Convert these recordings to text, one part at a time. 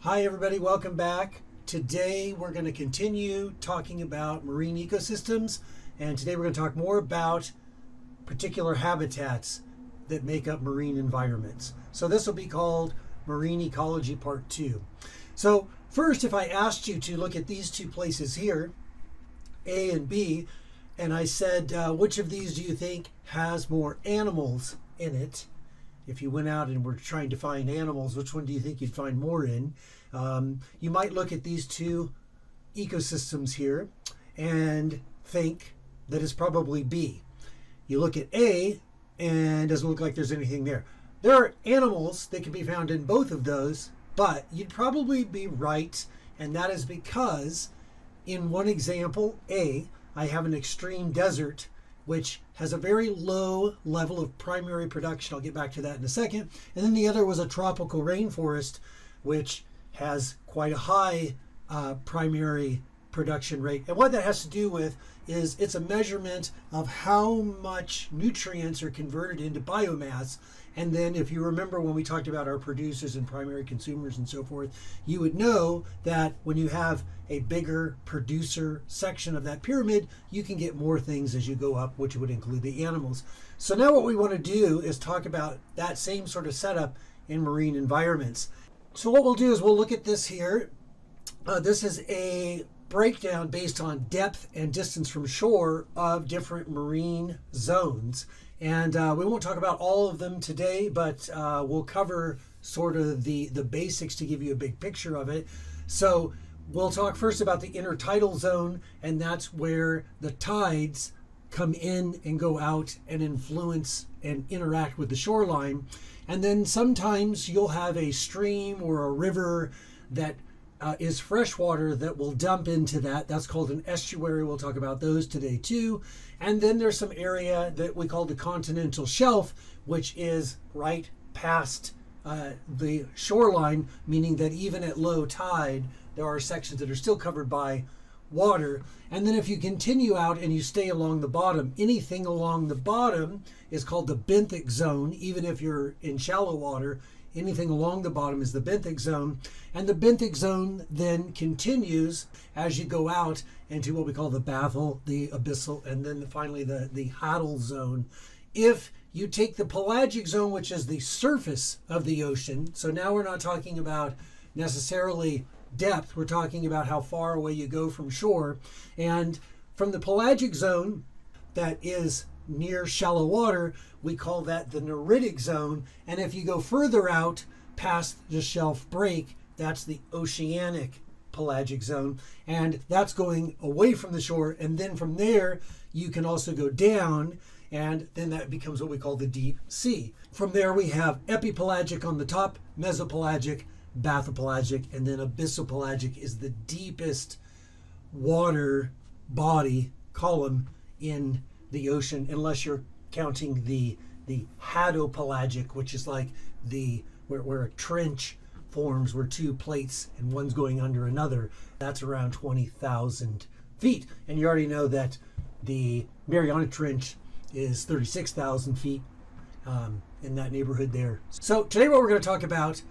Hi, everybody, welcome back. Today we're going to continue talking about marine ecosystems, and today we're going to talk more about particular habitats that make up marine environments. So, this will be called Marine Ecology Part 2. So, first, if I asked you to look at these two places here, A and B, and I said, uh, which of these do you think has more animals in it? If you went out and were trying to find animals, which one do you think you'd find more in? Um, you might look at these two ecosystems here and think that it's probably B. You look at A and doesn't look like there's anything there. There are animals that can be found in both of those, but you'd probably be right, and that is because in one example, A, I have an extreme desert which has a very low level of primary production. I'll get back to that in a second. And then the other was a tropical rainforest, which has quite a high uh, primary production rate. And what that has to do with is it's a measurement of how much nutrients are converted into biomass. And then, if you remember when we talked about our producers and primary consumers and so forth, you would know that when you have a bigger producer section of that pyramid, you can get more things as you go up, which would include the animals. So, now what we want to do is talk about that same sort of setup in marine environments. So, what we'll do is we'll look at this here. Uh, this is a breakdown based on depth and distance from shore of different marine zones. And uh, we won't talk about all of them today, but uh, we'll cover sort of the, the basics to give you a big picture of it. So we'll talk first about the intertidal zone, and that's where the tides come in and go out and influence and interact with the shoreline. And then sometimes you'll have a stream or a river that uh, is freshwater that will dump into that. That's called an estuary. We'll talk about those today too. And then there's some area that we call the continental shelf, which is right past uh, the shoreline, meaning that even at low tide, there are sections that are still covered by water. And then if you continue out and you stay along the bottom, anything along the bottom is called the benthic zone, even if you're in shallow water anything along the bottom is the benthic zone. And the benthic zone then continues as you go out into what we call the bathyal, the abyssal, and then finally the, the hadal zone. If you take the pelagic zone, which is the surface of the ocean, so now we're not talking about necessarily depth, we're talking about how far away you go from shore. And from the pelagic zone, that is near shallow water, we call that the neritic zone. And if you go further out past the shelf break, that's the oceanic pelagic zone. And that's going away from the shore. And then from there, you can also go down, and then that becomes what we call the deep sea. From there, we have epipelagic on the top, mesopelagic, bathypelagic, and then abyssopelagic is the deepest water body column in the ocean, unless you're counting the the hadopelagic, which is like the where, where a trench forms where two plates and one's going under another. That's around 20,000 feet. And you already know that the Mariana Trench is 36,000 feet um, in that neighborhood there. So today what we're going to talk about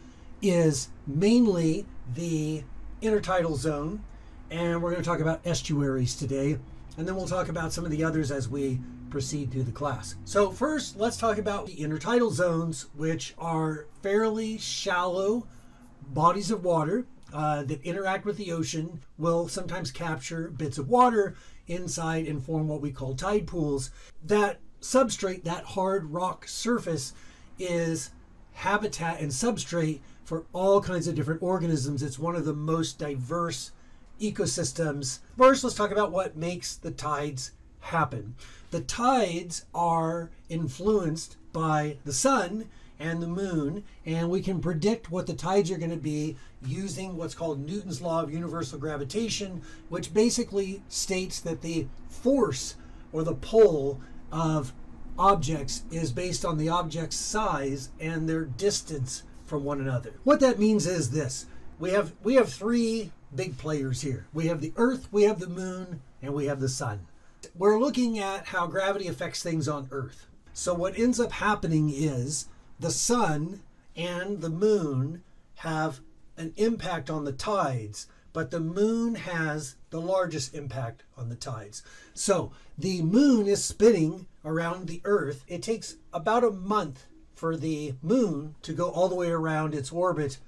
is mainly the intertidal zone and we're going to talk about estuaries today and then we'll talk about some of the others as we proceed through the class. So first, let's talk about the intertidal zones, which are fairly shallow bodies of water uh, that interact with the ocean, will sometimes capture bits of water inside and form what we call tide pools. That substrate, that hard rock surface, is habitat and substrate for all kinds of different organisms. It's one of the most diverse ecosystems. First, let's talk about what makes the tides happen. The tides are influenced by the sun and the moon, and we can predict what the tides are going to be using what's called Newton's law of universal gravitation, which basically states that the force or the pull of objects is based on the object's size and their distance from one another. What that means is this. We have we have three big players here. We have the Earth, we have the Moon, and we have the Sun. We're looking at how gravity affects things on Earth. So, what ends up happening is the Sun and the Moon have an impact on the tides, but the moon has the largest impact on the tides. So the moon is spinning around the earth. It takes about a month for the moon to go all the way around its orbit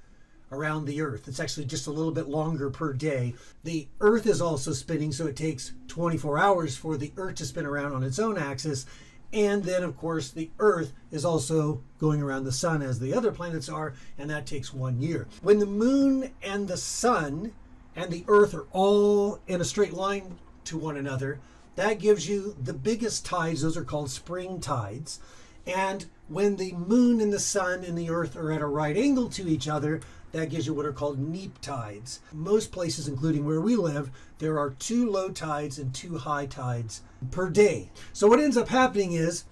around the earth. It's actually just a little bit longer per day. The earth is also spinning, so it takes 24 hours for the earth to spin around on its own axis. And then, of course, the Earth is also going around the Sun as the other planets are, and that takes one year. When the Moon and the Sun and the Earth are all in a straight line to one another, that gives you the biggest tides. Those are called spring tides. And when the Moon and the Sun and the Earth are at a right angle to each other, that gives you what are called neap tides. Most places, including where we live, there are two low tides and two high tides per day. So what ends up happening is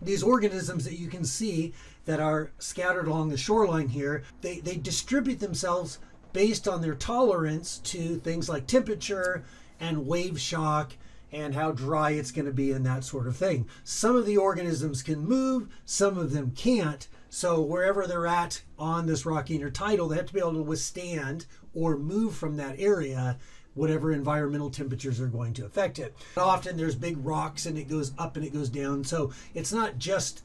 these organisms that you can see that are scattered along the shoreline here, they, they distribute themselves based on their tolerance to things like temperature and wave shock and how dry it's going to be and that sort of thing. Some of the organisms can move, some of them can't. So wherever they're at on this rocky intertidal, they have to be able to withstand or move from that area whatever environmental temperatures are going to affect it. Often there's big rocks and it goes up and it goes down. So it's not just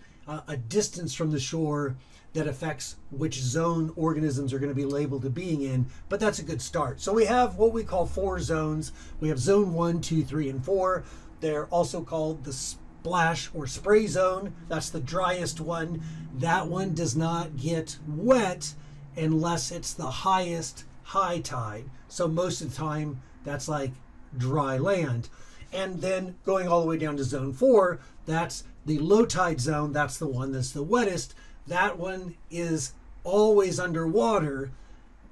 a distance from the shore that affects which zone organisms are going to be labeled to being in, but that's a good start. So we have what we call four zones. We have zone one, two, three, and four. They're also called the splash or spray zone. That's the driest one. That one does not get wet unless it's the highest high tide. So most of the time, that's like dry land. And then going all the way down to zone four, that's the low tide zone. That's the one that's the wettest. That one is always underwater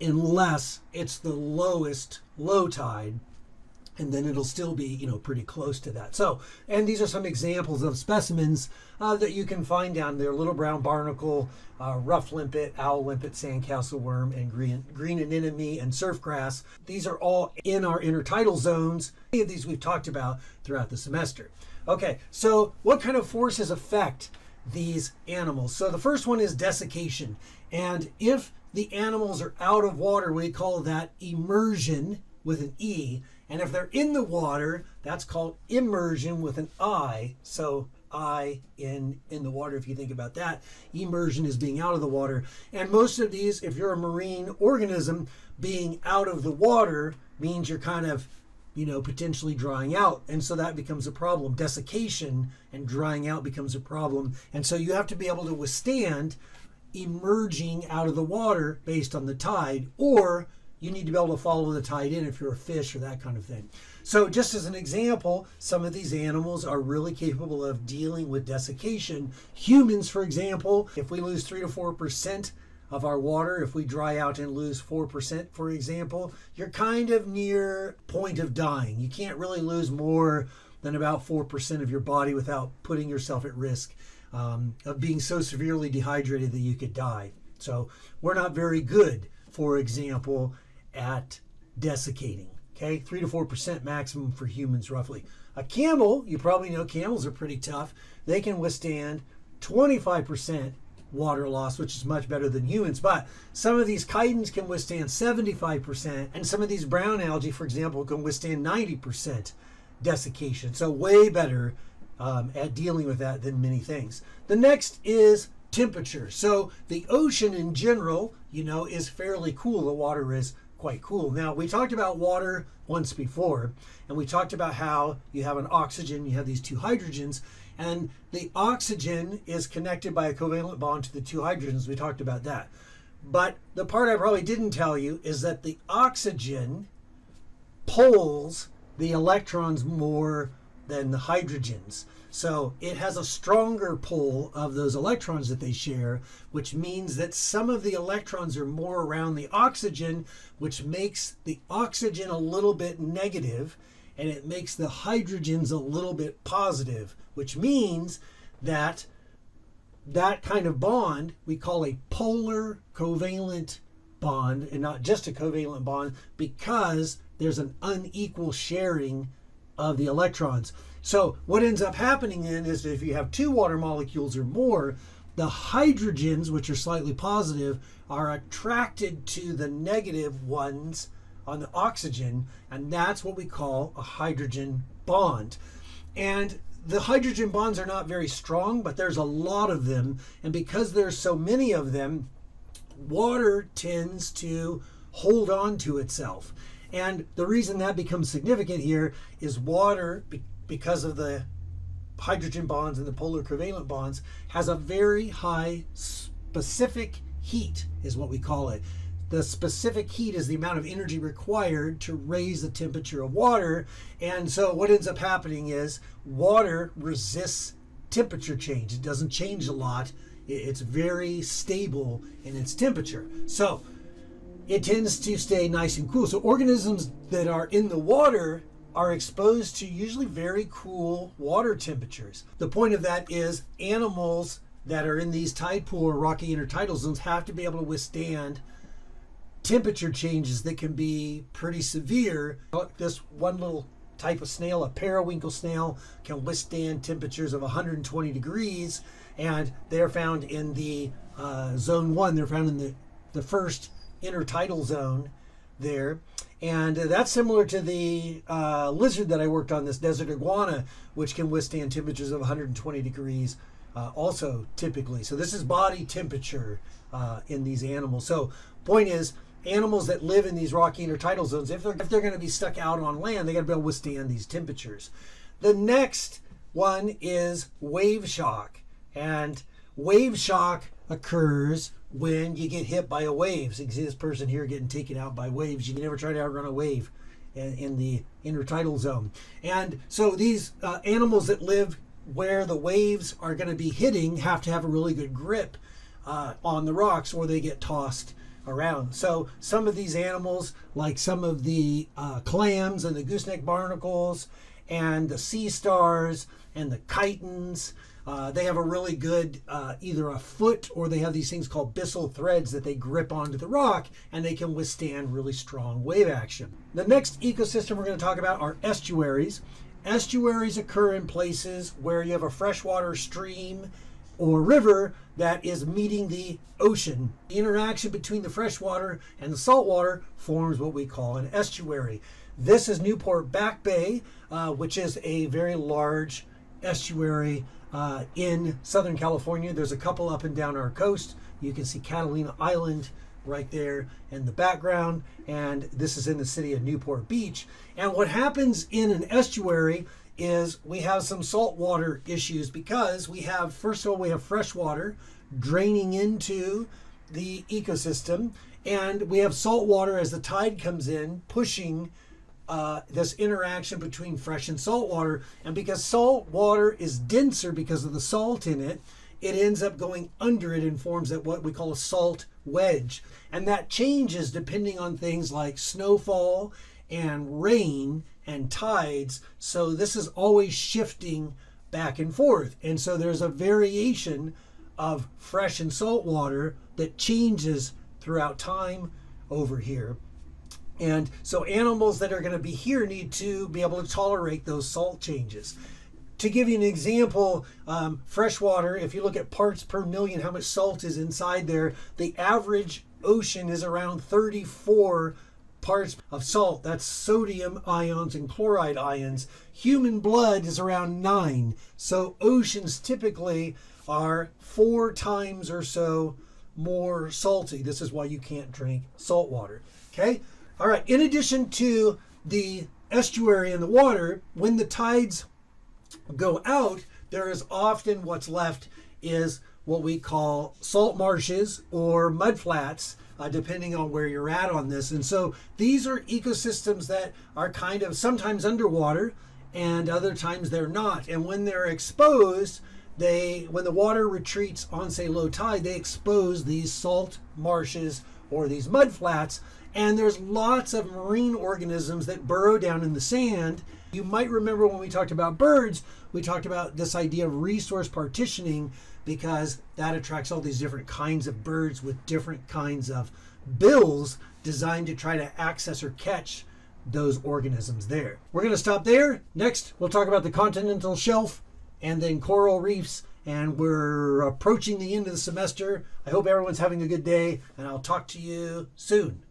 unless it's the lowest low tide and then it'll still be you know pretty close to that. So and these are some examples of specimens uh, that you can find down there. Little brown barnacle uh, rough limpet owl limpet sandcastle worm and green green anemone and surf grass. These are all in our intertidal zones. Many of these we've talked about throughout the semester. Okay so what kind of forces affect these animals so the first one is desiccation and if the animals are out of water we call that emersion with an e and if they're in the water, that's called immersion with an I. So I in in the water if you think about that. Emersion is being out of the water. And most of these if you're a marine organism being out of the water means you're kind of you know potentially drying out and so that becomes a problem desiccation and drying out becomes a problem and so you have to be able to withstand emerging out of the water based on the tide or you need to be able to follow the tide in if you're a fish or that kind of thing. So, just as an example, some of these animals are really capable of dealing with desiccation. Humans, for example, if we lose 3 to 4% of our water, if we dry out and lose 4%, for example, you're kind of near point of dying. You can't really lose more than about 4% of your body without putting yourself at risk um, of being so severely dehydrated that you could die. So, we're not very good, for example, at desiccating. Okay, three to four percent maximum for humans, roughly. A camel, you probably know camels are pretty tough. They can withstand 25% water loss, which is much better than humans. But some of these chitons can withstand 75%, and some of these brown algae, for example, can withstand 90% desiccation. So, way better um, at dealing with that than many things. The next is temperature. So, the ocean in general, you know, is fairly cool. The water is quite cool. Now, we talked about water once before, and we talked about how you have an oxygen, you have these two hydrogens, and the oxygen is connected by a covalent bond to the two hydrogens. We talked about that. But the part I probably didn't tell you is that the oxygen pulls the electrons more than the hydrogens. So it has a stronger pull of those electrons that they share, which means that some of the electrons are more around the oxygen, which makes the oxygen a little bit negative, and it makes the hydrogens a little bit positive, which means that that kind of bond we call a polar covalent bond and not just a covalent bond because there's an unequal sharing of the electrons. So what ends up happening then is if you have two water molecules or more, the hydrogens, which are slightly positive, are attracted to the negative ones on the oxygen, and that's what we call a hydrogen bond. And the hydrogen bonds are not very strong, but there's a lot of them, and because there's so many of them, water tends to hold on to itself. And the reason that becomes significant here is water, because of the hydrogen bonds and the polar covalent bonds, has a very high specific heat, is what we call it. The specific heat is the amount of energy required to raise the temperature of water. And so, what ends up happening is water resists temperature change. It doesn't change a lot, it's very stable in its temperature. So, it tends to stay nice and cool. So, organisms that are in the water are exposed to usually very cool water temperatures. The point of that is animals that are in these tide pool or rocky intertidal zones have to be able to withstand temperature changes that can be pretty severe. This one little type of snail, a periwinkle snail, can withstand temperatures of 120 degrees, and they're found in the uh, zone one. They're found in the, the first intertidal zone there. And that's similar to the uh, lizard that I worked on, this desert iguana, which can withstand temperatures of 120 degrees uh, also typically. So this is body temperature uh, in these animals. So point is, animals that live in these rocky intertidal zones, if they're, if they're going to be stuck out on land, they got to be able to withstand these temperatures. The next one is wave shock. And wave shock occurs when you get hit by a wave. So you can see this person here getting taken out by waves. You can never try to outrun a wave in, in the intertidal zone. And so these uh, animals that live where the waves are going to be hitting have to have a really good grip uh, on the rocks or they get tossed around. So some of these animals, like some of the uh, clams and the gooseneck barnacles and the sea stars and the chitons, uh, they have a really good uh, either a foot or they have these things called byssal threads that they grip onto the rock and they can withstand really strong wave action. The next ecosystem we're going to talk about are estuaries. Estuaries occur in places where you have a freshwater stream or river that is meeting the ocean. The interaction between the freshwater and the saltwater forms what we call an estuary. This is Newport Back Bay, uh, which is a very large estuary uh, in Southern California. There's a couple up and down our coast. You can see Catalina Island right there in the background, and this is in the city of Newport Beach. And what happens in an estuary is we have some saltwater issues because we have, first of all, we have fresh water draining into the ecosystem, and we have salt water as the tide comes in, pushing uh, this interaction between fresh and salt water. And because salt water is denser because of the salt in it, it ends up going under it and forms that what we call a salt wedge. And that changes depending on things like snowfall and rain and tides. So this is always shifting back and forth. And so there's a variation of fresh and salt water that changes throughout time over here. And so animals that are going to be here need to be able to tolerate those salt changes. To give you an example, um, freshwater, if you look at parts per million, how much salt is inside there, the average ocean is around 34 parts of salt. That's sodium ions and chloride ions. Human blood is around nine. So oceans typically are four times or so more salty. This is why you can't drink salt water. Okay? All right. In addition to the estuary and the water, when the tides go out, there is often what's left is what we call salt marshes or mud flats uh, depending on where you're at on this. And so these are ecosystems that are kind of sometimes underwater and other times they're not. And when they're exposed, they when the water retreats on say low tide, they expose these salt marshes or these mud flats and there's lots of marine organisms that burrow down in the sand. You might remember when we talked about birds, we talked about this idea of resource partitioning because that attracts all these different kinds of birds with different kinds of bills designed to try to access or catch those organisms there. We're going to stop there. Next, we'll talk about the continental shelf and then coral reefs and we're approaching the end of the semester. I hope everyone's having a good day, and I'll talk to you soon.